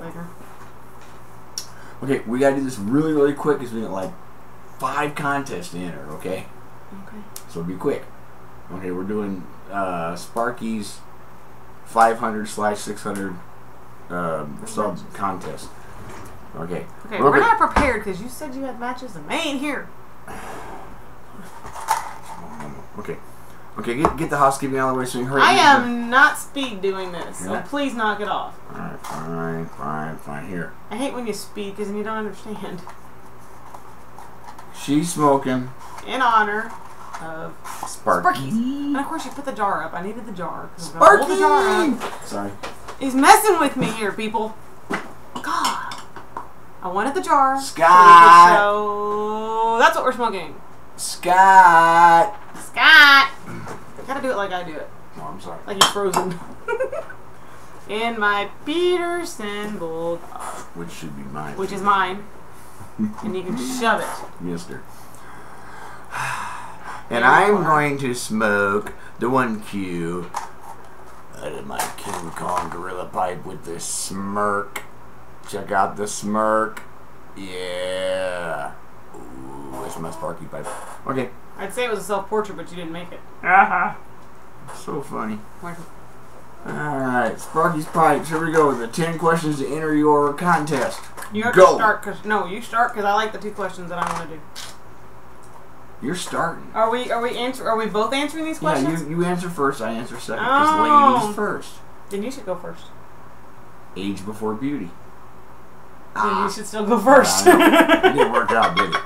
later. Okay, we gotta do this really, really quick because we got like five contests to enter. Okay, Okay. so be quick. Okay, we're doing uh, Sparky's 500 slash 600 um, sub contest. Okay. Okay, Real we're not prepared because you said you had matches and they ain't here. Okay. Okay, get, get the housekeeping out of the way so you can hurry. I get am not speed doing this, so Yeah. please knock it off. Alright, fine, fine, fine. Here. I hate when you speed because then you don't understand. She's smoking. In honor of Sparky. Sparky's. And of course you put the jar up. I needed the jar. 'cause I'm gonna hold the jar up. Sparky! Sorry. He's messing with me here, people. God. I wanted the jar. so we Scott. show- That's what we're smoking. Scott! Scott. I gotta do it like I do it. Oh, I'm sorry. Like you're frozen. In my Peterson Bulldog, Which should be mine. which is mine. And you can shove it. Mister. And I'm going to smoke the one Q out of my King Kong Gorilla Pipe with this smirk. Check out the smirk. Yeah. Ooh, that's my Sparky pipe. Okay. I'd say it was a self portrait, but you didn't make it. Uh-huh. So funny. Alright, Sparky's Pipes. Here we go. The 10 questions to enter your contest. You have Go. to start because no, you start because I like the two questions that I want to do. You're starting. Are we? Are we answer? Are we both answering these Yeah, questions? you, you answer first, I answer second. Because Oh. ladies first. Then you should go first. Age before beauty. Then Ah. you should still go first. It didn't work out, did it?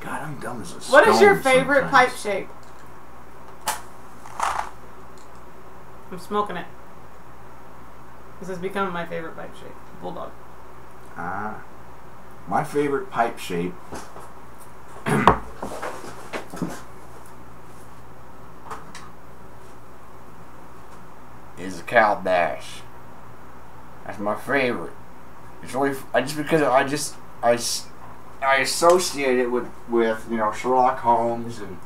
God, I'm dumb as a what is your favorite sometimes. pipe shape? I'm smoking it. This has become my favorite pipe shape. Bulldog. Ah, my favorite pipe shape. is a cow calabash. That's my favorite. It's only I just because I just I, I associate it with with you know Sherlock Holmes and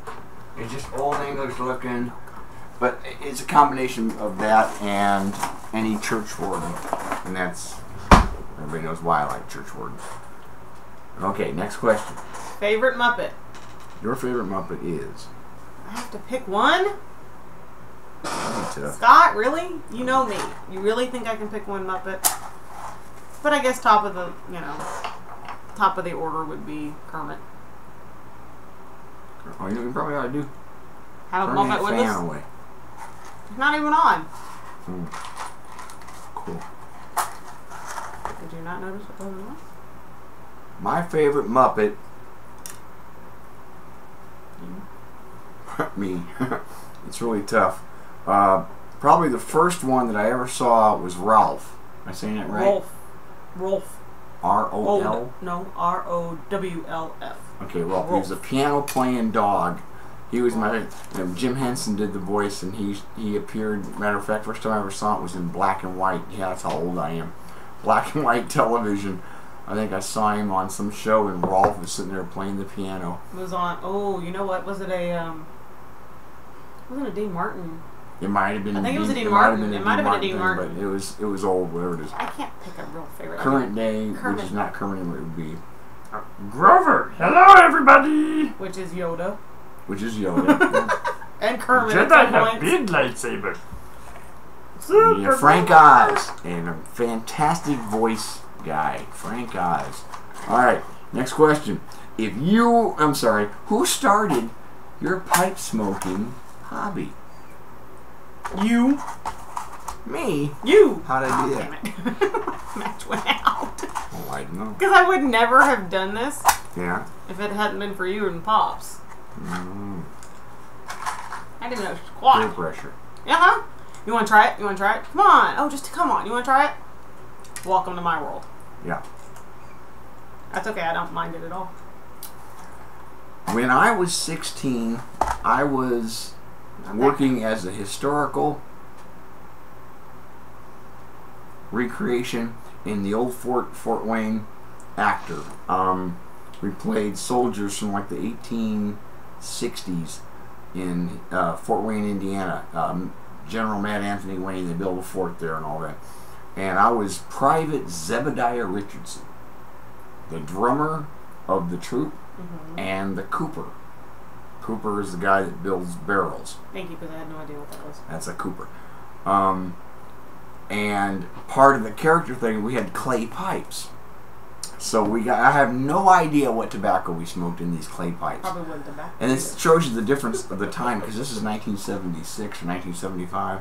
it's just old English looking, but it's a combination of that and any church warden, and that's everybody knows why I like church wardens. Okay, next question. Favorite Muppet. Your favorite Muppet is? I have to pick one. That'd be tough. Scott, really? You know me. You really think I can pick one Muppet? But I guess top of the, you know, top of the order would be Kermit. Oh, you know, you probably ought to do Have a Muppet with us. away. Not even on. Cool. Did you not notice what wasn't on? My favorite Muppet. Me. it's really tough. Uh, probably the first one that I ever saw was Ralph. Am I saying that right? Rowlf. Rowlf. R O Oh, no. R O W L F. Okay, Rowlf. He was a piano playing dog. He was my. You know, Jim Henson did the voice, and he he appeared. Matter of fact, first time I ever saw it was in black and white. Yeah, that's how old I am. Black and white television. I think I saw him on some show, and Rowlf was sitting there playing the piano. it Was on. Oh, you know what? Was it a um? Wasn't it Dean Martin? It might have been. I think it was a Dean Martin. It might have been a Dean thing, Martin. but it was it was old, whatever it is. I can't pick a real favorite. Current day, Kermit. which is not current, it would be, Grover, hello everybody! Which is Yoda which is Yoda. and Kermit. at Jedi some have points. big lightsaber. yeah, Frank Oz, and a fantastic voice guy, Frank Oz. All right, next question. If you, I'm sorry, who started your pipe smoking hobby? You. Me. You. How'd I do Oh, that? damn it. Match went out. Oh, I don't know. Because I would never have done this Yeah. if it hadn't been for you and Pops. Mm, I didn't know peer squat. pressure. Uh huh. You want to try it? You want to try it? Come on. Oh, just come on. You want to try it? Welcome to my world. Yeah. That's okay. I don't mind it at all. When I was 16, I was working as a historical recreation in the old Fort Fort Wayne actor. Um, we played soldiers from like the 1860s in uh, Fort Wayne, Indiana. Um, General Mad Anthony Wayne, they built a fort there and all that. and I was Private Zebediah Richardson, the drummer of the troop, hmm and the Cooper. Cooper is the guy that builds barrels. Thank you, because I had no idea what that was. That's a Cooper. Um, and part of the character thing, we had clay pipes. So we got, I have no idea what tobacco we smoked in these clay pipes. Probably wouldn't tobacco. And it shows you the difference of the time because this is 1976 or 1975,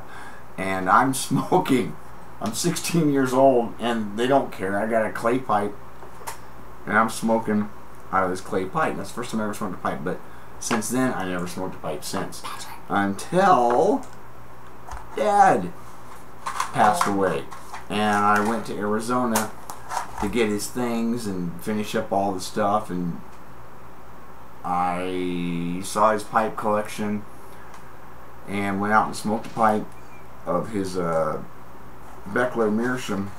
and I'm smoking. I'm 16 years old, and they don't care. I got a clay pipe, and I'm smoking out of this clay pipe. That's the first time I ever smoked a pipe. But since then, I never smoked a pipe since until Dad passed oh. away, and I went to Arizona to get his things and finish up all the stuff and I saw his pipe collection and went out and smoked a pipe of his uh, Beckler Meerschaum.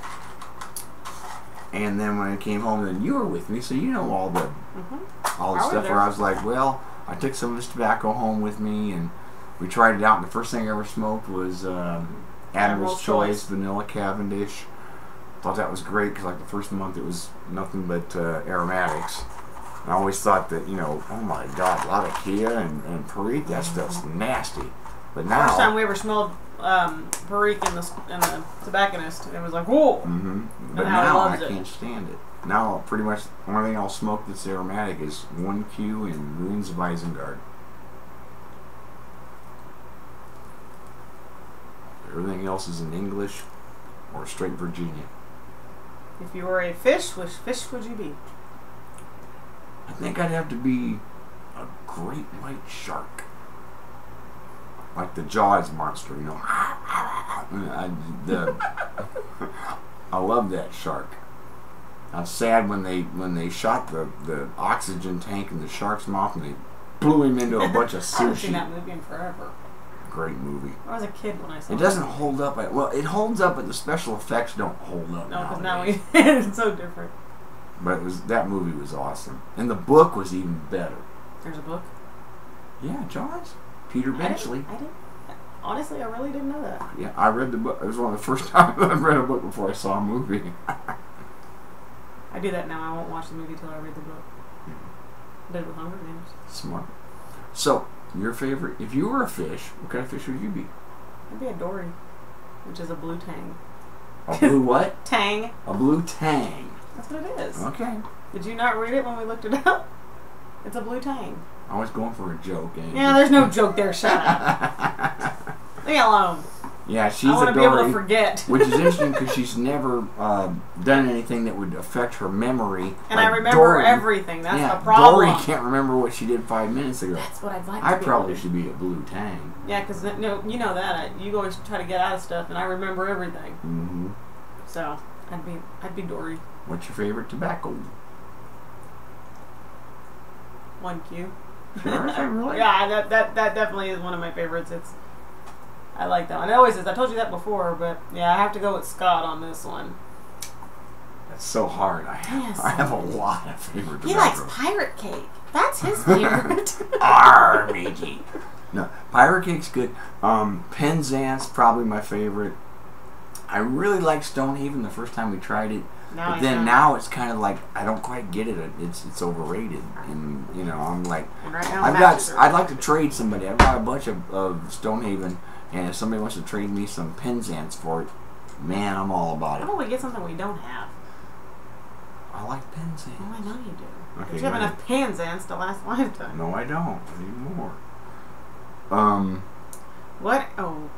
And then when I came home, then you were with me, so you know all the hmm all the I stuff where I was like, well, I took some of his tobacco home with me, and we tried it out. And the first thing I ever smoked was um, Admiral's Choice. Vanilla Cavendish. Thought that was great because like the first month it was nothing but uh, aromatics. And I always thought that you know, oh my god, a lot Latakia and and Perique, that stuff's nasty. But now, First time we ever smelled um, Perique in the in the tobacconist, it was like, whoa. hmm But now I it. can't stand it. Now, pretty much the only thing I'll smoke that's aromatic is 1Q and Ruins of Isengard. Everything else is in English or straight Virginia. If you were a fish, which fish would you be? I think I'd have to be a great white shark. Like the Jaws monster, you know. I, the, I love that shark. I was sad when they when they shot the, the oxygen tank in the shark's mouth and they blew him into a bunch of I haven't seen sushi. that movie in forever. Great movie. I was a kid when I saw It It doesn't hold up. at- Well, it holds up, but the special effects don't hold up. No, because now we it's so different. But it was that movie was awesome, and the book was even better. There's a book. Yeah, Jaws. Peter I Benchley. didn't, I didn't. Honestly, I really didn't know that. Yeah, I read the book. It was one of the first times I read a book before I saw a movie. I do that now. I won't watch the movie till I read the book. Hmm. I did it with Hunger Games. Smart. So, your favorite? If you were a fish, what kind of fish would you be? I'd be a dory, which is a blue tang. A blue what? Tang. A blue tang. That's what it is. Okay. Did you not read it when we looked it up? It's a blue tang. I was going for a joke. And Yeah, there's no joke there. Shut up. Leave me alone. Yeah, she's I want a to be able to dory. forget. which is interesting because she's never uh, done anything that would affect her memory. and I remember Dory. everything. That's yeah, the problem. Dory can't remember what she did five minutes ago. That's what I'd like. I to be probably able to- should be a blue tang. Yeah, because no, you know that you always try to get out of stuff, and I remember everything. hmm So I'd be I'd be Dory. What's your favorite tobacco? One Q. Sure, really? yeah, that, that that definitely is one of my favorites. It's I like that one. It always is. I told you that before, but yeah, I have to go with Scott on this one. That's so hard. I have, Yes. I have a lot of favorite He likes Pirate Kake. That's his favorite. Arr, matey. No, Pirate Kake's good. Um, Penzance probably my favorite. I really like Stonehaven the first time we tried it, now but then now it's kind of like I don't quite get it. It's it's overrated, and you know I'm like right I've got. I'd like to trade somebody. I've got a bunch of, of Stonehaven, and if somebody wants to trade me some Penzance for it, man, I'm all about it. How about we get something we don't have? I like Penzance. Oh, I know you do. Okay, you have enough Penzance to last a lifetime. No, I don't. I need more. Um, What? Oh,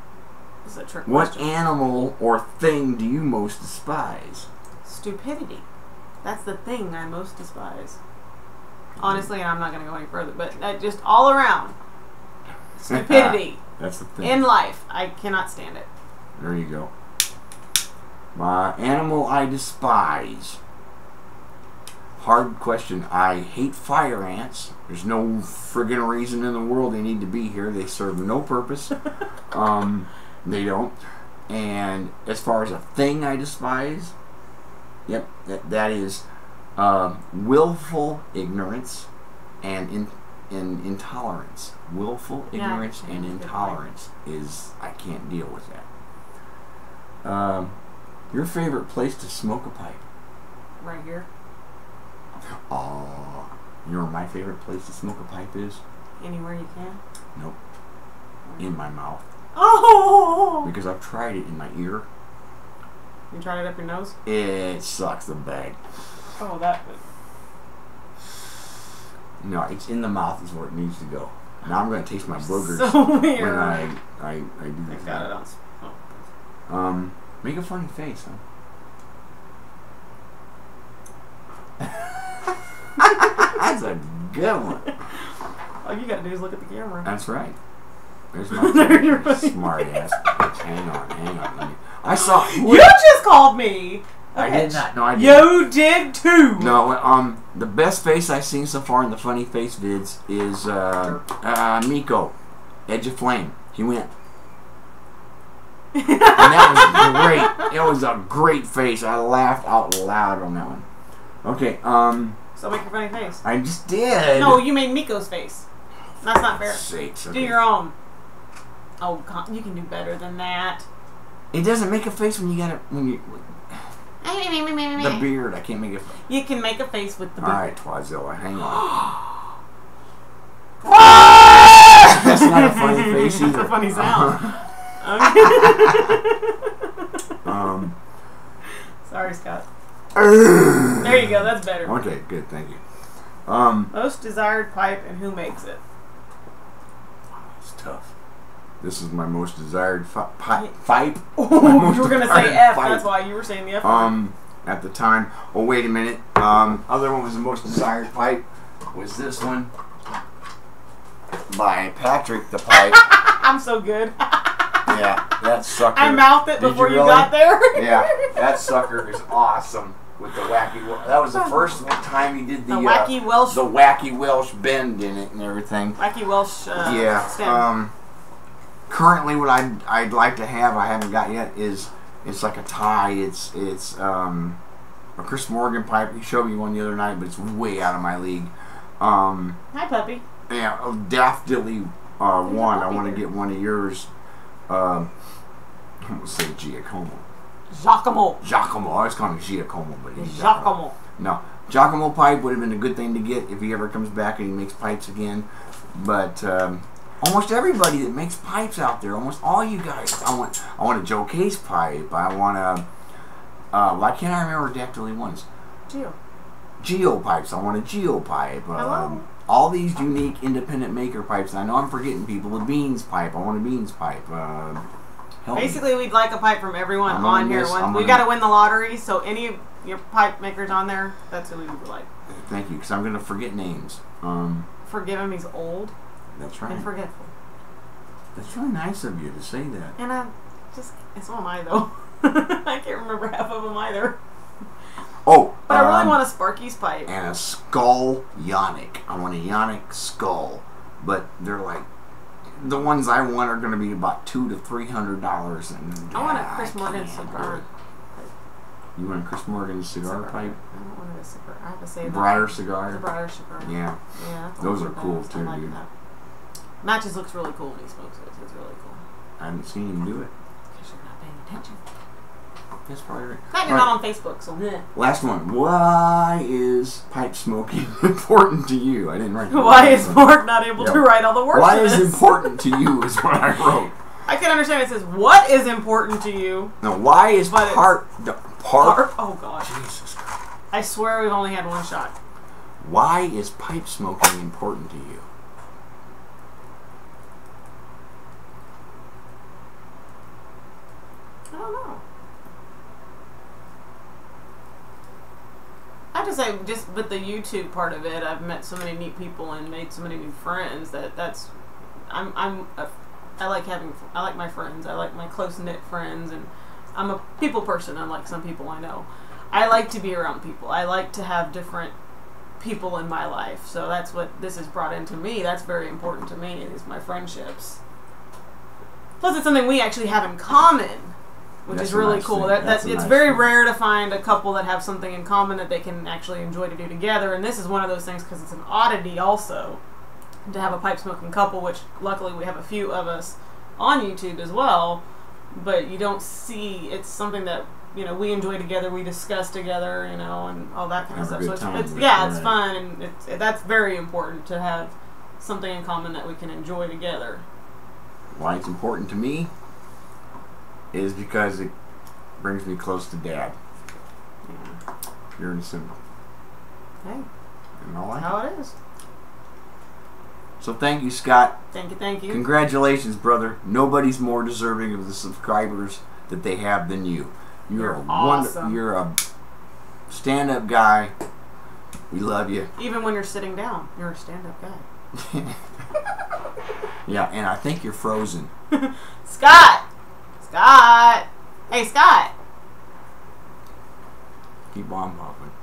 this is a trick what question. animal or thing do you most despise? Stupidity. That's the thing I most despise. Honestly, and I'm not going to go any further, but that just all around. Stupidity That's the thing. in life. I cannot stand it. There you go. My animal I despise. Hard question. I hate fire ants. There's no friggin' reason in the world they need to be here. They serve no purpose. um, they don't. And as far as a thing I despise, yep, that, that is uh, willful ignorance and in, and intolerance. Willful Yeah, ignorance and intolerance is I can't deal with that. Um, Your favorite place to smoke a pipe? Right here. Oh, you know where my favorite place to smoke a pipe is? Anywhere you can. Nope. In my mouth. Oh! Because I've tried it in my ear. You tried it up your nose? It sucks the bag. Oh, that. No, it's in the mouth is where it needs to go. Now I'm gonna taste my burgers So weird. when I I, I do I this. got it on. Oh. Um, make a funny face, huh? That's a good one. All you gotta do is look at the camera. That's right. There's my There you're right. smart ass. Hang on, hang on. I saw. You just called me! I did not. No, I did. You did too! No, um, the best face I've seen so far in the funny face vids is uh, uh, Miko, Edge of Flame. He went, and that was great. It was a great face. I laughed out loud on that one. Okay, um, So make your funny face. I just did. No, you made Miko's face. That's not fair. Sakes, Do your own. Oh, con- you can do better than that. It doesn't make a face when you got it when you the beard. I can't make it. You can make a face with the All beard. right, Twazilla, hang on. That's not a funny face That's either. a funny sound. um. Sorry, Scott. There you go. That's better. Okay, good, thank you. Um, Most desired pipe and who makes it? it's tough. This is my most desired fi- pi-. Oh, you were gonna say F. pipe. That's why you were saying the F. Um, at the time. Oh, wait a minute. Um, other one was the most desired pipe. Was this one by Patrick the Pipe? I'm so good. yeah, that sucker. I mouthed it Did before you, really? got there. Yeah, that sucker is awesome with the wacky. That was the first time he did the, the uh, wacky Welsh, the wacky Welsh bend in it and everything. wacky Welsh. Uh, yeah. Stem. Um, currently, what I'd I'd like to have I haven't got yet is it's like a tie. It's it's um, a Chris Morgan pipe. He showed me one the other night, but it's way out of my league. Um, Hi, puppy. yeah, a Daft uh, one. I want to get one of yours. Um, I almost say Giacomo. Giacomo. Giacomo. I always call him Giacomo, but he's Giacomo. no, Giacomo pipe would have been a good thing to get if he ever comes back and he makes pipes again. But um, almost everybody that makes pipes out there, almost all you guys, I want, I want a Joe Case pipe. I want a. Uh, why can't I remember Dactyly ones? Geo. Geo pipes. I want a Geo pipe. Hello. Um, all these unique independent maker pipes. And I know I'm forgetting people. The Beans pipe. I want a Beans pipe. Uh, help me. Basically, we'd like a pipe from everyone I'm on here. One, we gonna- got to win the lottery, so any of your pipe makers on there, that's who we would like. Thank you, because I'm gonna forget names. Um, Forgive him, he's old that's right. and forgetful. That's really nice of you to say that. And I just, so am I though. I can't remember half of them either. Oh, But I really um, want a Sparky's pipe. and a skull Yannick. I want a Yannick skull, but they're like the ones I want are going to be about two to three hundred dollars. And I want a Chris Morgan cigar. You want a Chris Morgan cigar, pipe? I don't want a cigar. I have to say. Briar The cigar. briar cigar. Yeah, Yeah. Those are cool, I too, like dude. that. Matches looks really cool when he smokes it. It's really cool. I haven't seen him do it. Because you're not paying attention. That's probably right. Not you're Right. not on Facebook, so meh. Last one. Why is pipe smoking important to you? I didn't write. the Why is one. Mark not able Yeah. to write all the words? Why is important to you is what I wrote. I can understand it says what is important to you. No, why is But it's- part the part? Or, oh gosh. Jesus Christ. I swear we've only had one shot. Why is pipe smoking important to you? Don't know. I have to say, just with the YouTube part of it, I've met so many neat people and made so many new friends that that's. I'm I'm a, I like having I like my friends. I like my close knit friends, and I'm a people person. Unlike some people I know, I like to be around people. I like to have different people in my life. So that's what this has brought into me. That's very important to me is my friendships. Plus, it's something we actually have in common, which That's is really nice cool. thing. That, That's that a it's nice very thing. rare to find a couple that have something in common that they can actually enjoy to do together. And this is one of those things because it's an oddity also to have a pipe smoking couple, which luckily we have a few of us on YouTube as well. But you don't see it's something that you know we enjoy together, we discuss together, you know, and all that kind Have of stuff. So it's, it's yeah, it's fun, and it's that's very important to have something in common that we can enjoy together. Why it's important to me is because it brings me close to Dad. Yeah. Pure and simple. Hey, And all I how it is. So thank you, Scott. Thank you, thank you. Congratulations, brother. Nobody's more deserving of the subscribers that they have than you. You're, You're a awesome. wonder, You're a stand-up guy. We love you. Even when you're sitting down, you're a stand-up guy. Yeah, and I think you're frozen. Scott, Scott, hey Scott. Keep on popping.